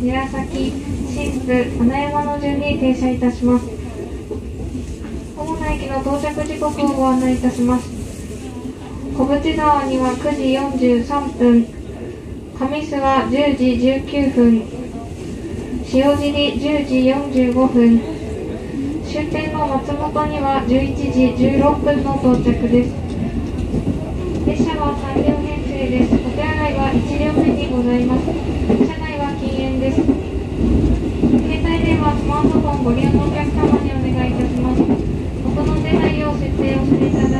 崎、韮崎、新津、花山の順に停車いたします。主な駅の到着時刻をご案内いたします。小淵沢には9時43分、上諏訪10時19分、塩尻10時45分、終点の松本には11時16分の到着です。列車はご利用のお客様にお願いいたします。ここの出ないを設定をしていただ